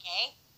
okay?